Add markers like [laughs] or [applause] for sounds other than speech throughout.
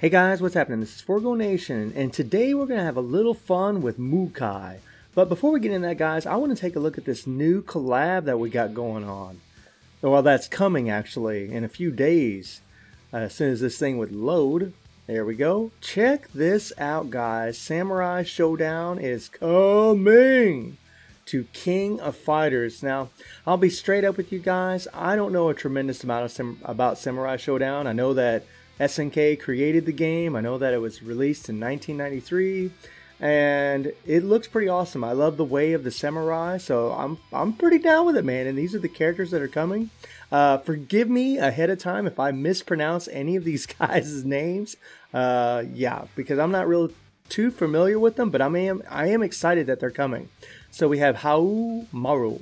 Hey guys, what's happening? This is Forgo Nation, and today we're going to have a little fun with Mukai. But before we get into that, guys, I want to take a look at this new collab that we got going on. Well, that's coming actually in a few days. Uh, as soon as this thing would load. There we go. Check this out, guys. Samurai Showdown is coming to King of Fighters. Now, I'll be straight up with you guys. I don't know a tremendous amount of about Samurai Showdown. I know that SNK created the game. I know that it was released in 1993 and it looks pretty awesome. I love the way of the samurai, so I'm I'm pretty down with it, man. And these are the characters that are coming. Uh, forgive me ahead of time if I mispronounce any of these [laughs] guys' names. Uh, yeah, because I'm not real too familiar with them, but I am I am excited that they're coming. So we have Haohmaru.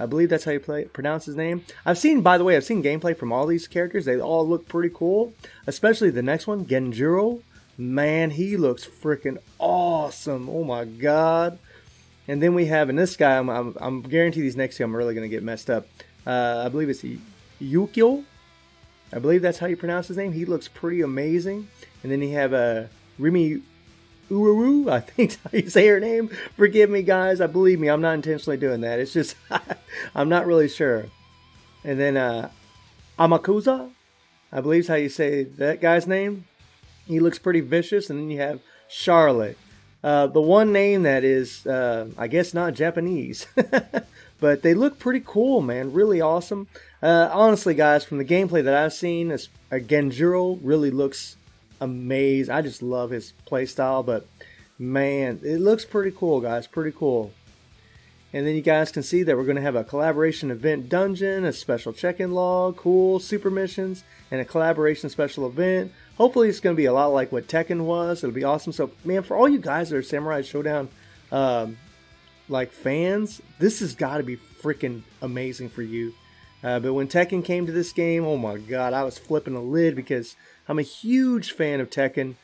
I believe that's how you play pronounce his name. I've seen, by the way, I've seen gameplay from all these characters. They all look pretty cool, especially the next one, Genjuro. Man, he looks freaking awesome. Oh my god. And then we have, and this guy, I'm, I'm, I'm guarantee these next two I'm really going to get messed up. Uh, I believe it's Yukio. I believe that's how you pronounce his name. He looks pretty amazing. And then you have uh, Rimi Ururu, I think [laughs] how you say her name. Forgive me, guys. I believe me, I'm not intentionally doing that. It's just [laughs] I'm not really sure. And then uh, Amakusa, I believe is how you say that guy's name. He looks pretty vicious. And then you have Charlotte, uh, the one name that is, uh, I guess, not Japanese. [laughs] but they look pretty cool, man. Really awesome. Uh, honestly, guys, from the gameplay that I've seen, this, uh, Genjuro really looks amazing. I just love his playstyle, but man, it looks pretty cool, guys. Pretty cool. And then you guys can see that we're going to have a collaboration event dungeon, a special check-in log, cool super missions, and a collaboration special event. Hopefully it's going to be a lot like what Tekken was. It'll be awesome. So, man, for all you guys that are Samurai Showdown um, like fans, this has got to be freaking amazing for you. Uh, but when Tekken came to this game, oh my god, I was flipping the lid because I'm a huge fan of Tekken,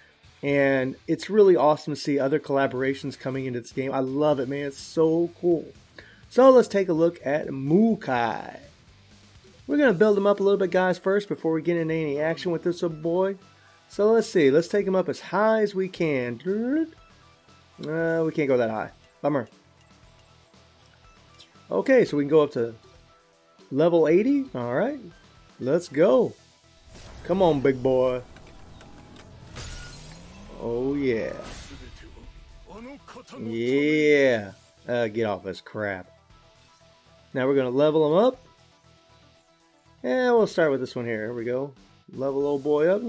and it's really awesome to see other collaborations coming into this game. I love it, man. It's so cool. So let's take a look at Mukai. We're going to build him up a little bit, guys, first before we get into any action with this little boy. So let's see. Let's take him up as high as we can. Uh, we can't go that high. Bummer. Okay, so we can go up to level 80. All right. Let's go. Come on, big boy. Oh, yeah. Yeah. Uh, get off this crap. Now we're going to level him up. And we'll start with this one here. Here we go. Level old boy up.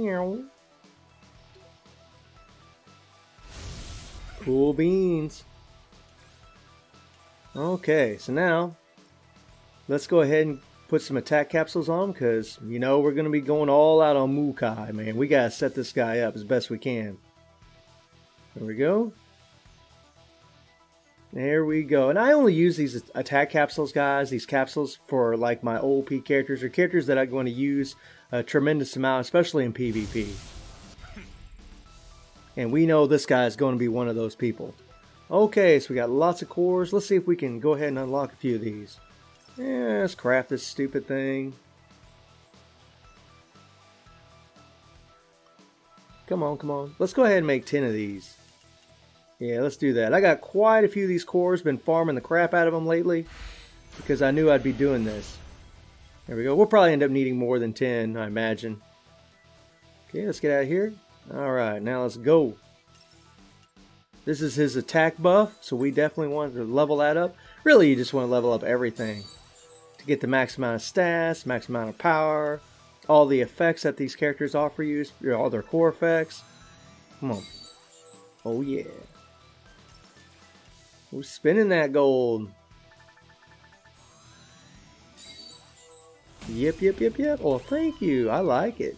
Cool beans. Okay, so now let's go ahead and put some attack capsules on because you know we're going to be going all out on Mukai, man. We got to set this guy up as best we can. There we go. There we go. And I only use these attack capsules, guys, these capsules for like my OP characters or characters that I'm going to use a tremendous amount, especially in PvP. And we know this guy is going to be one of those people. Okay, so we got lots of cores. Let's see if we can go ahead and unlock a few of these. Yeah, let's craft this stupid thing. Come on, come on. Let's go ahead and make 10 of these. Yeah, let's do that. I got quite a few of these cores, been farming the crap out of them lately because I knew I'd be doing this. There we go. We'll probably end up needing more than 10, I imagine. Okay, let's get out of here. Alright, now let's go. This is his attack buff, so we definitely want to level that up. Really, you just want to level up everything get the max amount of stats, max amount of power, all the effects that these characters offer you, all their core effects. Come on. Oh yeah. We're spinning that gold. Yep, yep, yep, yep. Oh, thank you. I like it.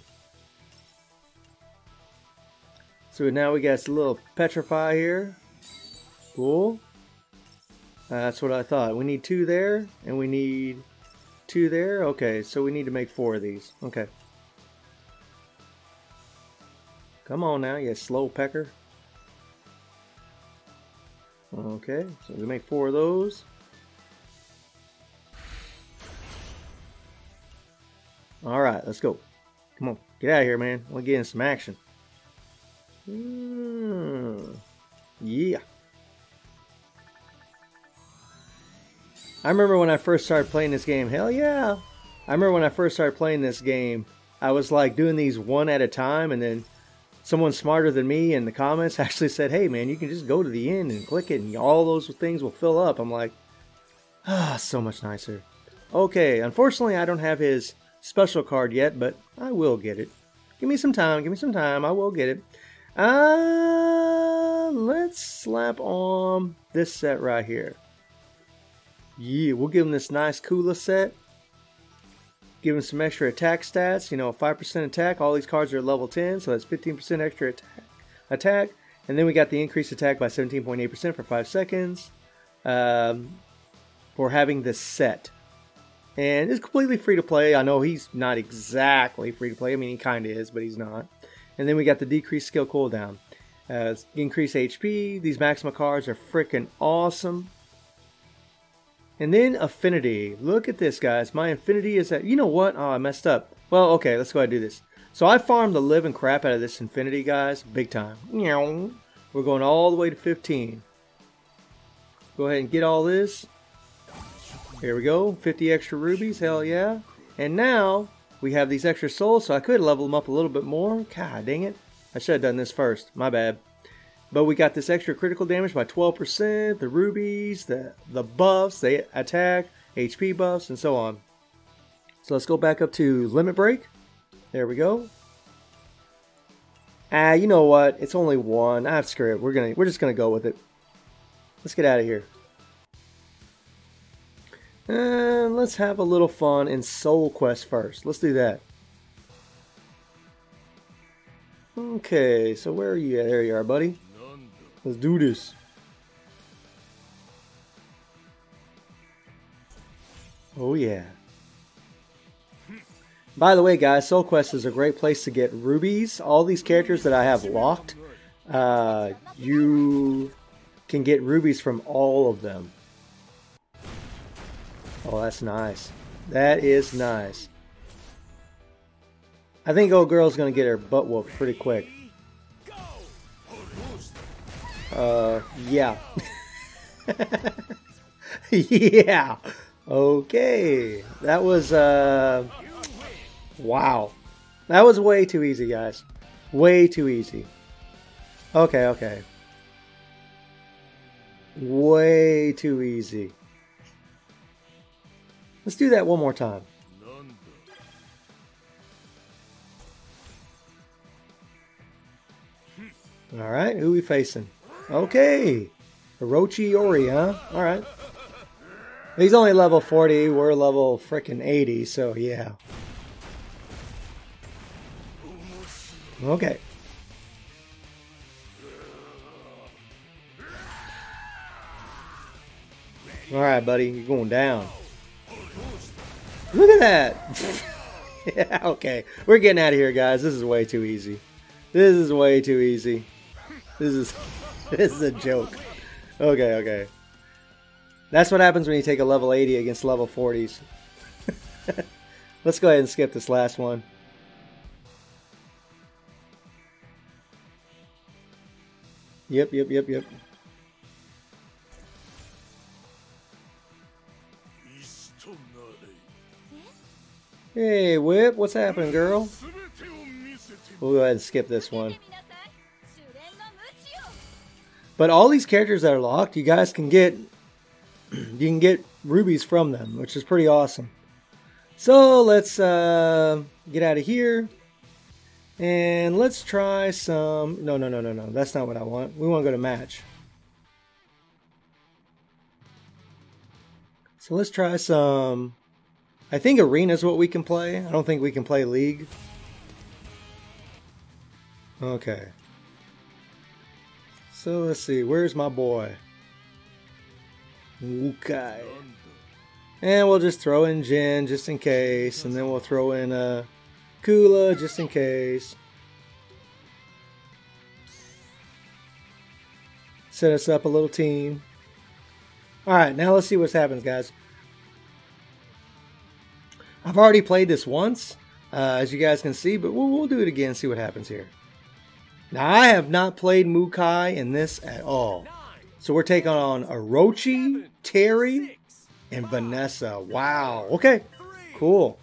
So now we got a little petrify here. Cool. Uh, that's what I thought. We need two there, and we need two there? Okay, so we need to make four of these. Okay. Come on now, you slow pecker. Okay, so we make four of those. Alright, let's go. Come on, get out of here, man. We'll get in some action. Mm, yeah. I remember when I first started playing this game. Hell yeah. I remember when I first started playing this game, I was like doing these one at a time, and then someone smarter than me in the comments [laughs] actually said, hey man, you can just go to the end and click it, and all those things will fill up. I'm like, ah, so much nicer. Okay, unfortunately, I don't have his special card yet, but I will get it. Give me some time, give me some time, I will get it. Uh, let's slap on this set right here. Yeah, we'll give him this nice Kula set. Give him some extra attack stats. You know, 5% attack. All these cards are level 10, so that's 15% extra attack. attack. And then we got the increased attack by 17.8% for 5 seconds um, for having this set. And it's completely free to play. I know he's not exactly free to play. I mean, he kind of is, but he's not. And then we got the decreased skill cooldown. Uh, increased HP. These Maxima cards are freaking awesome. And then Affinity. Look at this, guys. My Infinity is at... You know what? Oh, I messed up. Well, okay, let's go ahead and do this. So I farmed the living crap out of this Infinity, guys. Big time. We're going all the way to 15. Go ahead and get all this. Here we go. 50 extra rubies. Hell yeah. And now we have these extra souls, so I could level them up a little bit more. God dang it. I should have done this first. My bad. But we got this extra critical damage by 12%, the rubies, the, the buffs, they attack, HP buffs, and so on. So let's go back up to limit break. There we go. Ah, you know what? It's only one. Ah, screw it. We're gonna we're just gonna go with it. Let's get out of here. And let's have a little fun in Soul Quest first. Let's do that. Okay, so where are you at? There you are, buddy. Let's do this. Oh yeah. By the way, guys, Soul Quest is a great place to get rubies. All these characters that I have locked, uh, you can get rubies from all of them. Oh, that's nice. That is nice. I think old girl's gonna get her butt whooped pretty quick. Uh, yeah. [laughs] yeah. Okay. That was, uh, wow. That was way too easy, guys. Way too easy. Okay, okay. Way too easy. Let's do that one more time. All right, who we facing? Okay. Orochi Iori, huh? Alright. He's only level 40. We're level freaking 80, so yeah. Okay. Alright, buddy. You're going down. Look at that! [laughs] yeah, okay. We're getting out of here, guys. This is way too easy. This is way too easy. This is... [laughs] this is a joke. Okay, okay. That's what happens when you take a level 80 against level 40s. [laughs] Let's go ahead and skip this last one. Yep, yep, yep, yep. Hey, Whip, what's happening, girl? We'll go ahead and skip this one. But all these characters that are locked, you guys can get you can get rubies from them, which is pretty awesome. So let's uh, get out of here. And let's try some... No, no, no, no, no. That's not what I want. We want to go to match. So let's try some... I think arena is what we can play. I don't think we can play league. Okay. So let's see, where's my boy? Okay. And we'll just throw in Jin just in case, and then we'll throw in uh, Kula just in case. Set us up a little team. Alright, now let's see what happens, guys. I've already played this once, uh, as you guys can see, but we'll, we'll do it again see what happens here. Now, I have not played Mukai in this at all. So we're taking on Orochi, Terry, and Vanessa. Wow. Okay. Cool.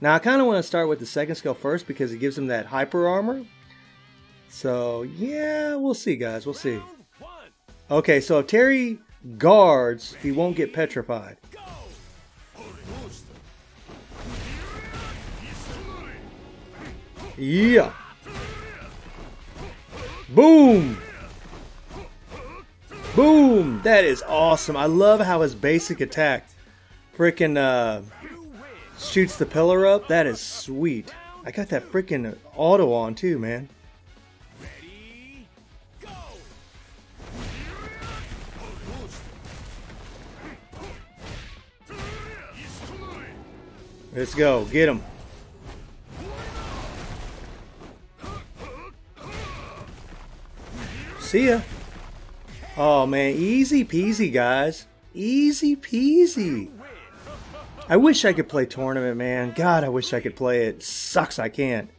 Now, I kind of want to start with the second skill first because it gives him that hyper armor. So, yeah, we'll see, guys. We'll see. Okay, so if Terry guards, he won't get petrified. Yeah. Boom. Boom. That is awesome. I love how his basic attack freaking uh, shoots the pillar up. That is sweet. I got that freaking auto on too, man. Let's go. Get him. See ya. Oh man, easy peasy, guys. Easy peasy. I wish I could play tournament, man. God, I wish I could play it. Sucks I can't.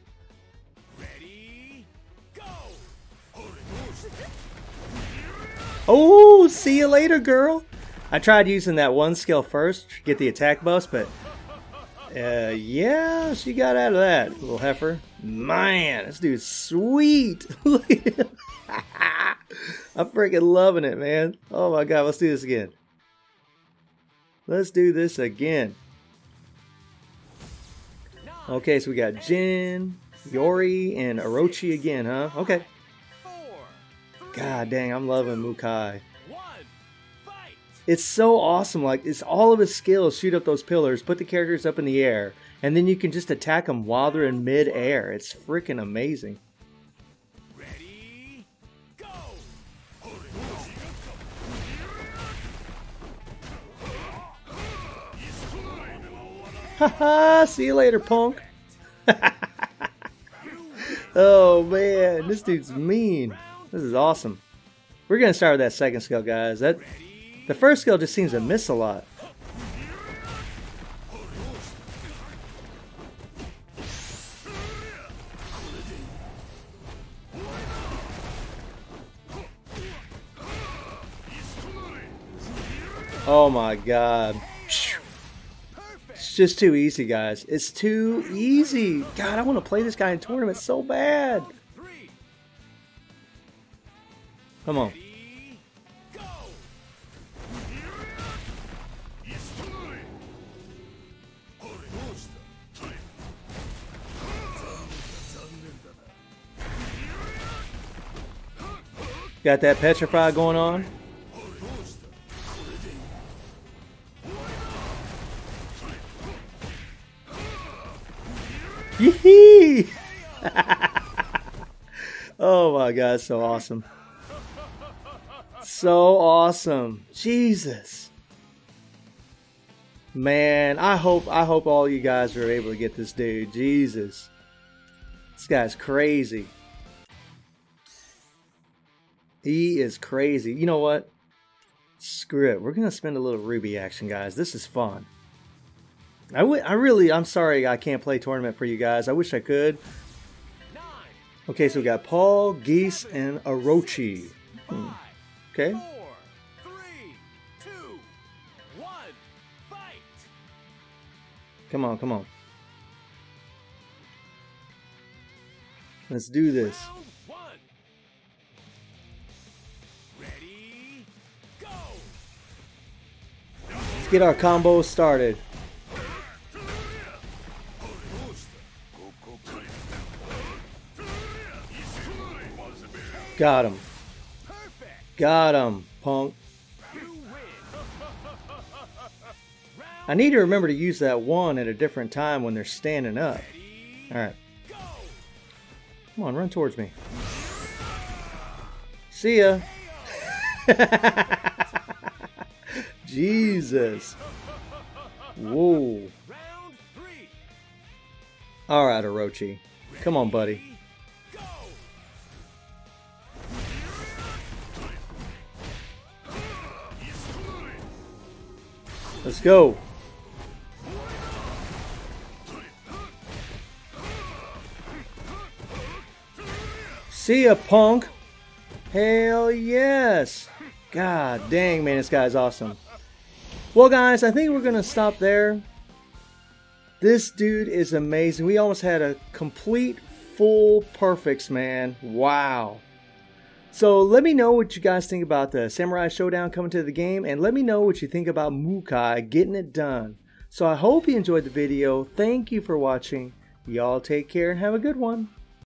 Oh, see you later, girl. I tried using that one skill first to get the attack buffs, but uh, yeah, she got out of that, little heifer. Man, this dude's sweet. [laughs] I'm freaking loving it, man. Oh my god, let's do this again. Let's do this again. Okay, so we got Jin, Iori, and Orochi again, huh? Okay. God dang, I'm loving Mukai. It's so awesome. Like, it's all of his skills shoot up those pillars, put the characters up in the air, and then you can just attack them while they're in mid-air. It's freaking amazing. Haha, see you later, punk. [laughs] oh man, this dude's mean. This is awesome. We're gonna start with that second skill, guys. That the first skill just seems to miss a lot. Oh my god It's just too easy, guys. It's too easy. God, I want to play this guy in tournaments so bad. Come on. Got that petrify going on? Yee [laughs] oh my god, so awesome. So awesome. Jesus. Man, I hope I hope all you guys are able to get this dude. Jesus. This guy's crazy. He is crazy. You know what? Screw it. We're going to spend a little Ruby action, guys. This is fun. I, I really, I'm sorry I can't play tournament for you guys. I wish I could. Okay, so we got Paul, Geese, and Orochi. Hmm. Okay. Come on, come on. Let's do this. Let's get our combo started. Got him. Got him, punk. I need to remember to use that one at a different time when they're standing up. Alright. Come on, run towards me. See ya. [laughs] Jesus. Whoa. Alright, Orochi. Come on, buddy. Let's go. See ya, punk. Hell yes. God dang, man, this guy's awesome. Well, guys, I think we're going to stop there. This dude is amazing. We almost had a complete full perfects, man. Wow. So let me know what you guys think about the Samurai Showdown coming to the game, and let me know what you think about Mukai getting it done. So I hope you enjoyed the video. Thank you for watching. Y'all take care and have a good one.